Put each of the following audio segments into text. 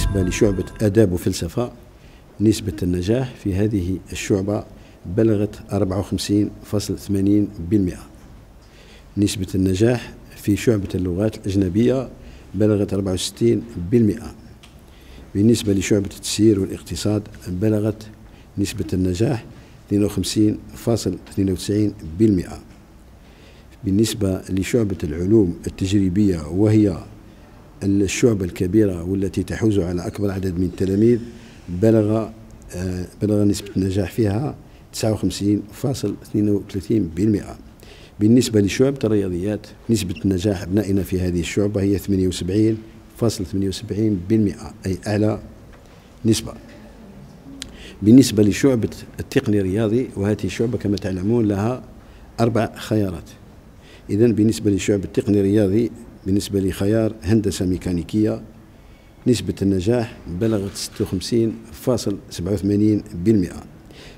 بالنسبة لشعبة آداب وفلسفة نسبة النجاح في هذه الشعبة بلغت 54.80% نسبة النجاح في شعبة اللغات الأجنبية بلغت 64% بالنسبة لشعبة التسيير والاقتصاد بلغت نسبة النجاح 52.92% بالنسبة لشعبة العلوم التجريبية وهي الشعبة الكبيرة والتي تحوز على أكبر عدد من التلاميذ بلغ آه، بلغ نسبة النجاح فيها 59.32% بالنسبة لشعبة الرياضيات نسبة نجاح أبنائنا في هذه الشعبة هي 78.78% أي أعلى نسبة. بالنسبة لشعبة التقني الرياضي وهذه الشعبة كما تعلمون لها أربع خيارات. إذا بالنسبة لشعبة التقني الرياضي بالنسبة لخيار هندسة ميكانيكية نسبة النجاح بلغت 56.87%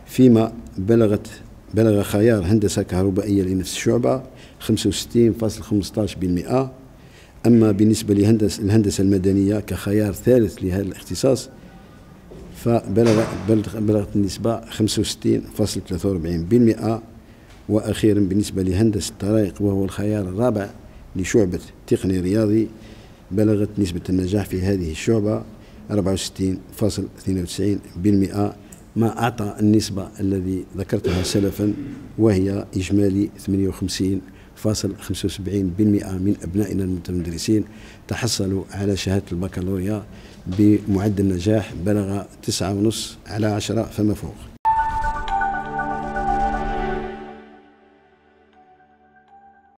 فيما بلغت بلغ خيار هندسة كهربائية لنفس الشعبة 65.15% أما بالنسبة لهندسة الهندسة المدنية كخيار ثالث لهذا الاختصاص فبلغ بلغت النسبة 65.43% وأخيرا بالنسبة لهندسة الطرائق وهو الخيار الرابع لشعبة تقني رياضي بلغت نسبة النجاح في هذه الشعبة 64.92% ما أعطى النسبة الذي ذكرتها سلفا وهي إجمالي 58.75% من أبنائنا المتمدرسين. تحصلوا على شهادة البكالوريا بمعدل نجاح بلغ 9.5 على 10 فما فوق.